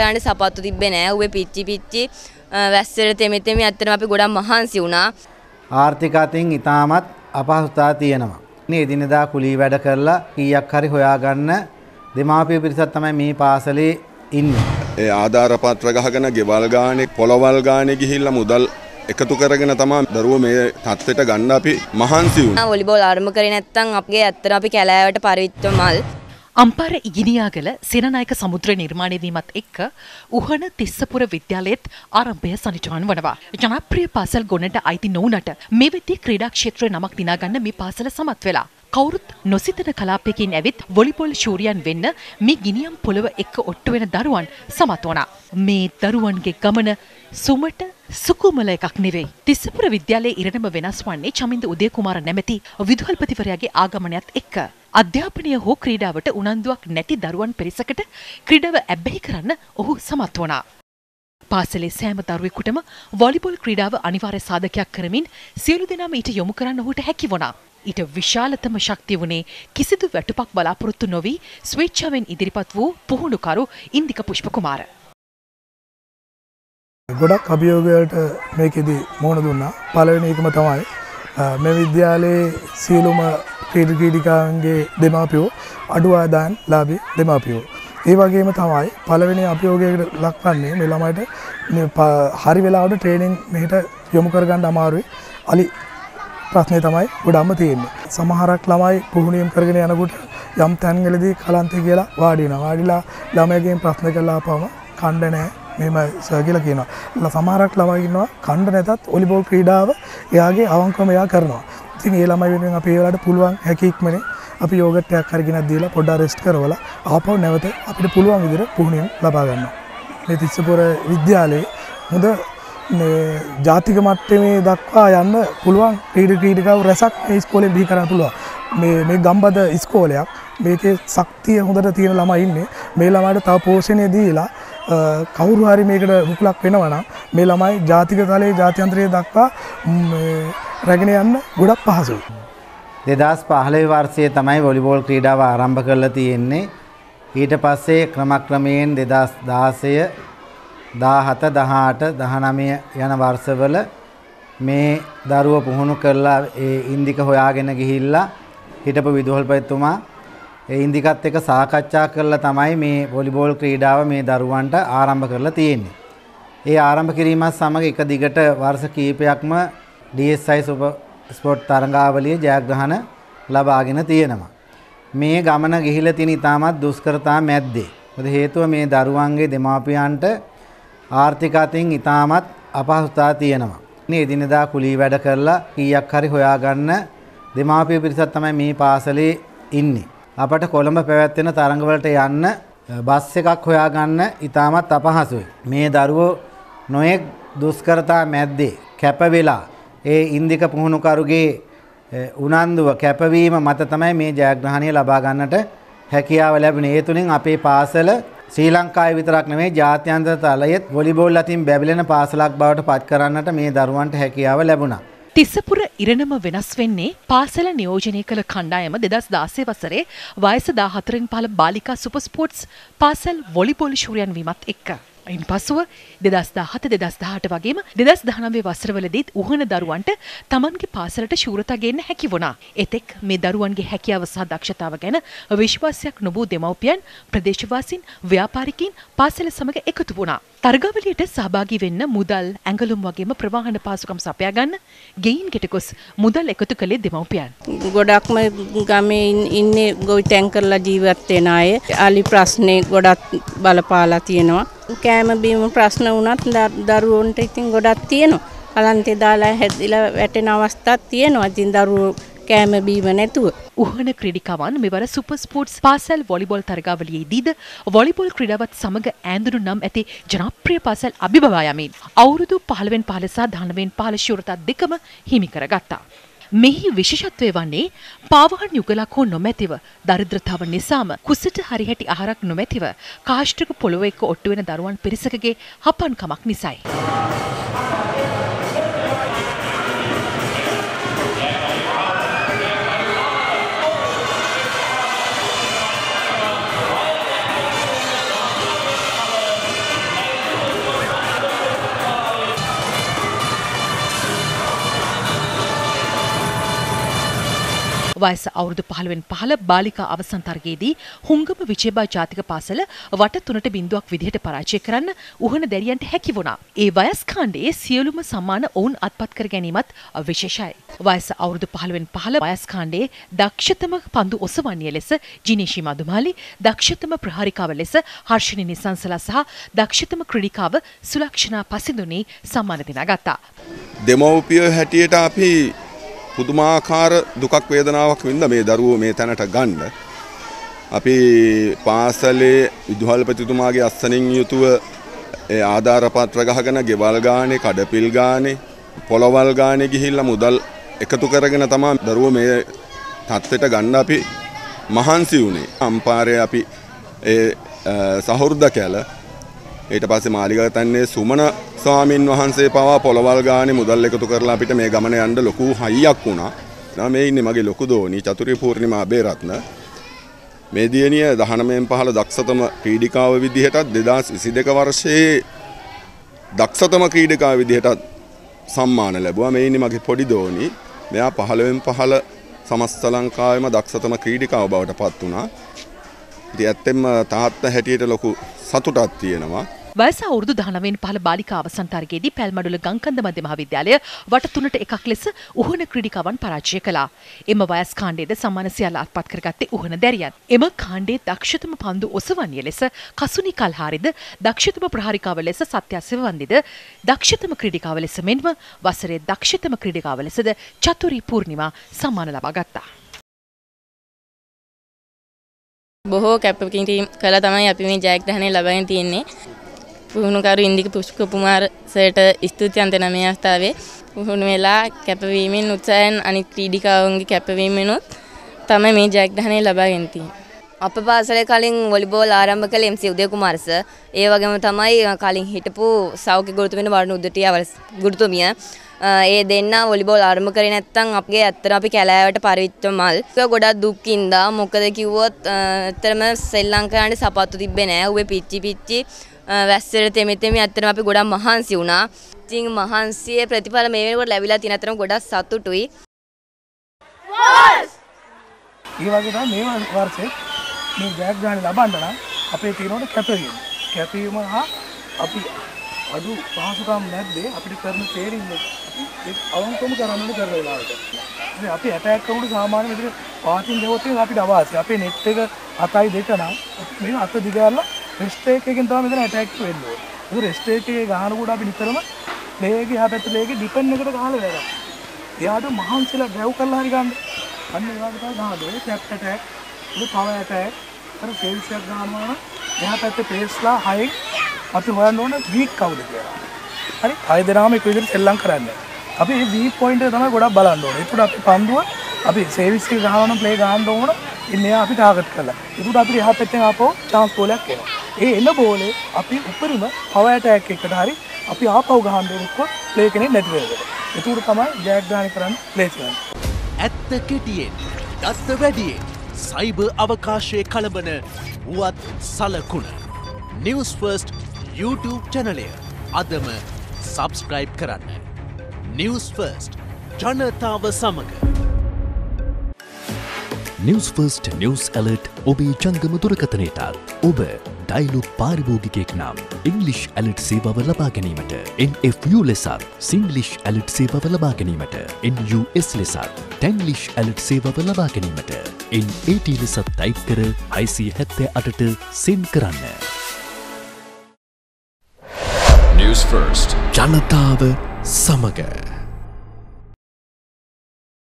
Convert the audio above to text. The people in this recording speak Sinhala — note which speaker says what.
Speaker 1: කරන්න සපත්තු තිබ්බේ නෑ. ඌේ පිච්චි පිච්චි වැස්සට තෙමි තෙමි ඇත්තටම අපි ගොඩක් මහන්සි වුණා.
Speaker 2: ආර්ථික අතින් ඉතාමත් අපහසුතා තියෙනවා. මේ එදිනෙදා කුලී වැඩ කරලා කීයක් හරි හොයාගන්න දෙමාපිය පිරිසක් තමයි මේ පාසලේ ඉන්නේ.
Speaker 3: ඒ ආධාර පත්‍ර ගහගෙන ගෙවල් ගානේ පොළවල් ගානේ ගිහිල්ලා මුදල් එකතු කරගෙන තමා දරුව මේ තත්ත්වයට ගන්න අපි මහන්සි වුණා.
Speaker 1: වොලිබෝල් ආරම්භ කරේ නැත්නම් අපගේ ඇත්තට අපි කැලෑවට පරිවිච්ච මල්
Speaker 4: අම්පාර ඉගිනියාගල සෙනනායක සමුද්‍ර නිර්මාණය වීමත් එක්ක උහන තිස්සපුර විද්‍යාලයේත් ආරම්භය සනිටුහන් වනවා. ජනප්‍රිය පාසල් ගොනට අයිති නොවුනට මේ වෙද්දී ක්‍රීඩා ක්ෂේත්‍රය නමක් දිනාගන්න මේ පාසල සමත් වෙලා. කවුරුත් නොසිතන කලාපයකින් ඇවිත් වොලිබෝල් ශූරියන් වෙන්න මේ ගිනියම් පොළව එක්ක ඔට්ටු වෙන දරුවන් සමත් වුණා. මේ දරුවන්ගේ ගමන සුමට සුකුමල එකක් නෙවෙයි. තිස්සපුර විද්‍යාලයේ ඉරණම වෙනස් වන්නේ චමින්ද උදයකුමාර නැමැති විදුහල්පතිවරයාගේ ආගමනයත් එක්ක. අධ්‍යාපනය හෝ ක්‍රීඩාවට උනන්දුවක් නැති දරුවන් පිරිසකට ක්‍රීඩාව ඇබ්බැහි කරන්න ඔහු සමත් වුණා. පාසලේ සෑම දරුවෙකුටම වොලිබෝල් ක්‍රීඩාව අනිවාර්ය සාධකයක් කරමින් සියලු දෙනාම ඊට යොමු කරන්න ඔහුට හැකි වුණා. ඊට විශාලතම ශක්තිය වුණේ කිසිදු වැටුපක් බලාපොරොත්තු නොවී ස්වේච්ඡාවෙන් ඉදිරිපත් වූ පුහුණුකරු ඉන්දික පුෂ්පකුමාර.
Speaker 5: ගොඩක් අභියෝගයට මේකෙදි මුහුණ දුන්නා. පළවෙනි එකම තමයි මේ විද්‍යාලයේ සියලුම ක්‍රීඩකීඩිකාන්ගේ දෙමාපියෝ අඩු ආදායම් ලාභී දෙමාපියෝ. ඒ වගේම තමයි පළවෙනි අභියෝගයකට ලක්වන්නේ මේ ළමයිට හරි වෙලාවට ට්‍රේනින් මෙහෙට යොමු කරගන්න අමාරුයි. අලි ප්‍රශ්නය තමයි ගොඩක්ම තියෙන්නේ. සමහරක් ළමයි පුහුණුවම් කරගෙන යනකොට යම් තැන්වලදී කලන්තේ කියලා වාඩි වෙනවා. වාඩිලා ළමයාගෙන් ප්‍රශ්න කළා ආපම කණ්ඩ නැහැ. මෙහෙම සර් කියලා කියනවා. සමහරක් ළමයි ඉන්නවා කණ්ඩ නැතත් වොලිබෝල් ක්‍රීඩාව එයාගේ අවංකවම එයා කරනවා. ඉතින් ඒ ළමයි වෙනුවෙන් අපි ඒ වෙලාවට පුළුවන් හැකි ඉක්මනේ අපි යෝගට් එකක් අරගෙන දීලා පොඩ්ඩක් රෙස්ට් කරවලා ආපහු නැවත අපිට පුළුවන් විදිහට පුහුණුවම් ලබා ගන්නවා. මේ තිස්සපුර විද්‍යාලයේ හොඳ මේ ජාතික මට්ටමේ දක්වා යන්න පුළුවන් ක්‍රීඩ ක්‍රීඩිකාව රැසක් මේ ඉස්කෝලේ බිහි කරන්න පුළුවන්. මේ මේ ගම්බද ඉස්කෝලයක් මේකේ ශක්තිය හොඳට තියෙන ළමයි ඉන්නේ. මේ ළමයිට තව පෝෂණය දීලා කවුරු හරි මේකට රුකුලක් වෙනවා නම් මේ ළමයි ජාතික තලයේ ජාත්‍යන්තරයේ දක්වා රැගෙන යන්න ගොඩක් පහසුයි.
Speaker 2: දෙදස් පහළේ වර්ෂයේ තමයි වොලිබෝල් ක්‍රීඩාව ආරම්භ කරලා තියෙන්නේ. ඊට පස්සේ ක්‍රමක්‍රමයෙන් දෙදස් දාසය දාහත දහාට දහනමය යන වර්ෂවල මේ දරුව පුහුණු කරලා ඒ ඉන්දික හොයාගෙන ගිහිල්ලා හිටපු විදුහල්පතිතුමා ඒ ඉන්දිකත් එක්ක සාකච්ඡා කරලා තමයි මේ වොලිබෝල් ක්‍රීඩාව මේ දරුවන්ට ආරම්භ කරලා තියෙන්නේ. ඒ ආරම්භ කිරීමත් සමග එක දිගට වර්ෂ කීපයක්ම DSI සුපර් ස්පෝර්ට් තරඟාවලියේ ජයග්‍රහණ ලබාගෙන තියෙනවා. මේ ගමන ගිහිලා තියෙන ඉතාමත් දුෂ්කරතා මැද්දේ. මොකද හේතුව මේ දරුවන්ගේ දෙමාපියන්ට ආර්ථික අතින් ඉතාමත් අපහසුතා තියෙනවා. මේ එදිනෙදා කුලී වැඩ කරලා කීයක් හරි හොයාගන්න දෙමාපිය පිරිසක් තමයි මේ පාසලේ ඉන්නේ. අපට කොළඹ පැවැත්වෙන තරඟවලට යන්න බස් එකක් හොයාගන්න ඉතාමත් අපහසුයි. මේ දරුවෝ නොයෙක් දුෂ්කරතා මැද්දේ කැප වෙලා ඒ ඉන්දික පුහුණුකරුගේ උනන්දුව කැපවීම මත තමයි මේ ජයග්‍රහණය ලබා ගන්නට හැකියාව ලැබුණේ. ඒ තුලින් අපේ පාසල ශ්‍රී ලංකාවේ විතරක් නෙමෙයි ජාත්‍යන්තර තලයේත් වොලිබෝල් අතින් බැබලෙන පාසලක් බවට පත් කරන්නට මේ දරුවන්ට හැකියාව ලැබුණා.
Speaker 4: තිස්සපුර ඉරණම වෙනස් වෙන්නේ පාසල නියෝජනය කළ කණ්ඩායම දෙදස් දාසේ වසරේ වයස දාහතරෙන් පහළ බාලිකා සුපස්පෝට්ස් පාසල් වොලිබෝල් ශූරයන් වීමත් එක්ක. ඉන් පසුව දෙදස් දාහත දෙදස් දහට වගේම දෙදස් දහනවේ වසරවලදීත් උහන දරුවන්ට තමන්ගේ පාසලට ශූරතා ගෙන්න හැකි වුණා. එතෙක් මේ දරුවන්ගේ හැකියාව සහ දක්ෂතාව ගැන විශ්වාසයක් නොබූ දෙමව්පියන් ප්‍රදේශවාසීන් ව්‍යාපාරිකයින් පාසල සමග එකතු වුණා. තරගවලියට සහභාගී වෙන්න මුදල් ඇඟලුම් වගේම ප්‍රවාහන පාසුකම් සපයා ගන්න ගෙයින් ගෙට ගොස් මුදල් එකතු කළේ දෙමව්පියන්.
Speaker 6: ගොඩක්ම ගමේ ඉන්නේ ගොවි තැන් කරලා ජීවත් වෙන අය. අලි ප්‍රශ්නේ ගොඩක් බලපාලා තියෙනවා. කෑම බීම ප්‍රශ්න වුණත් දරුවන්ට ඉතින් ගොඩක් තියෙනවා. කලන්තේ දාලා හැදිලා වැටෙන අවස්ථාත් තියෙනවා. ඉතින් දරුවෝ කෑම බීම නැතුව.
Speaker 4: උහන ක්‍රඩිකවන් මෙවර සුප ස්පෝට්ස් පාසල් වොලිබොල් තරගාවලියේදීද වොලිබොල් ක්‍රඩාවත් සමඟ ඇඳුණු නම් ඇති ජනප්‍රිය පාසල් අභිබවා යමින් අවුරුදු පහළවෙන් පහලසා දහනවෙන් පාල ශුරතා දෙකම හිමි කරගත්තා. මෙහි විශේෂත්වය වන්නේ පාවහන් යුගලක් හෝ නොමැතිව දරිද්‍රතාව නිසාම කුසට හරිහැටි ආහාරක් නොමැතිව කාෂ්ඨක පොළොව එක්ක ඔට්ටු වෙන දරුවන් පිරිසකගේ හපන්කමක් නිසයි. වයස අවුරුදු පහළුවෙන් පහළ බාලිකා අවසන්තර්ගයේදී හුංගම විජේබා ජාතික පාසල වට තුනට බිඳුවක් විදිහට පරාජය කරන්න උහන දැරියන්ට හැකි වුණා. ඒ වයස් කාණ්ඩයේ සියලුම සම්මාන ඔවුන් අත්පත් කර ගැනීමත් විශේෂයි. වයස අවුරුදු පහළුවෙන් පහළ වයස් කාණ්ඩයේ දක්ෂතම පන්දු ඔසවන්නේ ලෙස ජිනේෂි මදුමාලි දක්ෂතම ප්‍රහාරිකාව ලෙස හර්ෂණි නිසංසලා සහ දක්ෂතම ක්‍රඩිකාව සුලක්ෂණා පසිදුනී සම්මාන දිනාගත්තා.
Speaker 3: දෙමව්පිය හැටියට අපි පුදුමාකාර දුකක් වේදනාවක් වින්ද මේ දරුවෝ මේ තැනට ගන්න. අපි පාසලේ විදුහල්පතිතුමාගේ අස්සනින් යුතුව ඒ ආධාරපත්‍ර ගහගෙන ගෙවල් ගානේ කඩපිල් ගානේ පොළවල් ගානේ ගිහිල්ලා මුදල් එකතු කරගෙන තමා දරුවෝ මේ තත්ත්වයට ගන්න අපි මහන්සි වුණේ. අම්පාරේ අපි ඒ සහෘද කැල ඊට පස්සේ මාලිගාතන්නේ සුමන ස්වාමින් වහන්සේ පවා පොළවල් ගානේ මුදල් එකතු කරලා අපිට මේ ගමන යන්න ලොකු හයියක් වුණා. නම් මේ ඉන්නේ මගේ ලොකු දෝනි චතුරි පූර්ණිමා බේරත්න. මේ දියණිය 19න් පහළ දක්ෂතම ක්‍රීඩිකාව විදිහටත් 2022 වර්ෂයේ දක්ෂතම ක්‍රීඩිකාව විදිහටත් සම්මාන ලැබුවා. මේ ඉන්නේ මගේ පොඩි දෝනි. මෙයා 15න් පහළ සමස්ත ලංකාවේම දක්ෂතම ක්‍රීඩිකාව බවට පත් වුණා. ඉතින් ඇත්තෙන්ම තාත්තා හැටියට ලොකු සතුටක් තියෙනවා.
Speaker 4: වයස අවුරුදු දහනවෙන් පහළ බාලිකා අවසන්තරගේදී පැල්මඩුල ගංකන්ද මධ්‍ය මහාවිද්‍යාලය වට තුනට එකක් ලෙස උහන ක්‍රඩිකවන් පරාජය කළා. එම වයස් කාණ්ඩේද සම්මාන සියල්ල අත්පත් කරගත්තේ උහන දැරියන්. එම කාණ්ඩේ දක්ෂතම පන්දු ඔසවන්නේ ලෙස කසුනි කල්හාරිද දක්ෂතම ප්‍රහාරිකාව ලෙස සත්‍යසිව වන්දිද දක්ෂතම ක්‍රඩිකාව ලෙස මෙන්ම වසරේ දක්ෂතම ක්‍රඩිකාව ලෙසද චතුරි පූර්ණිමා සම්මාන ලබා ගත්තා.
Speaker 1: බොහෝ කැපකිරීම් කළ තමයි අපි මේ ජයග්‍රහණය ලබාගෙන තියෙන්නේ. පුහුණුකරු ඉන්දික පුෂ්ක කුමාර සර්ට ස්තුතියි අන්ත මේ අවස්ථාවේ පුහුණු වෙලා කැපවීමෙන් උත්සාහයෙන් අනිත් ක්‍රීඩිකාවන්ගේ කැපවීමෙනුත් තමයි මේ ජයග්‍රහණය ලබාගෙන තියෙන්නේ. අප පාසලේ කලින් වොලිබෝල් ආරම්භ කළ MC උදය කුමාර සර්. ඒ වගේම තමයි කලින් හිටපු සෞඛ්‍ය ගුරුතුමිය වරුණ උද්දටිය ගුරුතුමිය. ඒ දෙන්න වොලිබෝල් ආරම්භ කරේ නැත්නම් අපගේ ඇත්තට අපි කැලෑවට පරිවිච්ච මල්. ඒක ගොඩක් දුක්කින්දා මොකද කිව්වොත් ඇත්තටම ශ්‍රී ලංකාවේ සපත්තු තිබ්බේ නෑ. ඌේ පිච්චි පිච්චි වැස්සට තෙමි තෙමි ඇත්තටම අපි ගොඩක් මහන්සි වුණා. ඉතින් මහන්සියේ ප්‍රතිඵල මේ වෙනකොට ලැබිලා තියෙන අතරම ගොඩක් සතුටුයි.
Speaker 5: ඒ වගේ තමයි මේ වර්ෂේ මේ ජයග්‍රහණ ලබන්න නම් අපේ තියෙනවට කැපවීම. කැපවීම හා අපි අඩු පහසුකම් නැද්දේ අපිට කරන තේරින්න අපි අවංකවම කරන්න කරන වෙලාවට. ඉතින් අපි ඇටැක් කරනකොට සාමාන්‍ය විදිහට පාසින් දෙවොත් අපිට අවාසිය. අපේ net එක අතයි දෙක නම් මේ අත දිගාරලා රෙස්ට් එකකින් තමයි මෙතන ඇටැක් වෙන්නේ. ඒක රෙස්ට් එකේ ගහනකොට අපි නිතරම ප්ලේ එකේ එහා පැත්තේ ප්ලේ එකේ ඩිපෙන්ඩ් එකට ගහලා වැඩක්. එයාට මහන්සිලා ඩ්‍රයිව් කරලා හරි ගන්න. අන්න ඒ වගේ තමයි ගහනවා. ඒ ටැප් ඇටැක්, ඒ පවර් ඇටැක්, අර ෆේස් එකක් ගන්නවා නම් එහා පැත්තේ පේස්ලා හයින් අපි හොයන්න ඕන වීක් කවුද කියලා. හරි? හය දෙනාම එක විදිහට සෙල්ලම් කරන්නේ. අපි මේ වීක් පොයින්ට් එක තමයි ගොඩක් බලන්න ඕනේ. ඒකට අපි පන්දුව අපි සර්විස් එක ගහනවා නම් ප්ලේ ගහන්න ඕන. ඉන්නේ අපි ටාගට් කරලා. ඒකට අපිට එහා පැත්තෙන් ආපහු chance බෝලයක් එනවා. ඒ එන බෝලේ අපි උඩරිම පවර් ඇටැක් එකකට හරි අපි ආපහු ගහන්න ඕනකොත් ප්ලේ කෙනෙක් නැති වෙනවා. ඒකට තමයි ජයග්‍රහණය කරන්න ප්ලේ කරන්නේ.
Speaker 7: ඇත්ත කෙටියෙන් දත්ත වැඩියෙන් සයිබ අවකාශය කළඹන වුවත් සලකුණ. නිවස් ෆර්ස්ට් YouTube චැනලය අදම සබස්ක්‍රයිබ් කරන්න. නිවස් ෆර්ස්ට් ජනතාව සමඟ. නිවස් ෆර්ස්ට් නිවස් ඇලට් ඔබේ ජංගම දුරකතනයටත් ඔබ ඩයිලු පාරිභෝගිකයෙක් නම් ඉංගලිෂ් ඇලට් සේවාව ලබා ගැනීමට NFU ලෙසත් සිංගලිෂ් ඇලට් සේවාව ලබා ගැනීමට NUS ලෙසත් ටැන්ගලිෂ් ඇලට් සේවාව ලබා ගැනීමට NAT ලෙසත් ටයිප් කර අයිසි හැත්තෑ අටට සෙන් කරන්න. News First ජනතාව සමඟ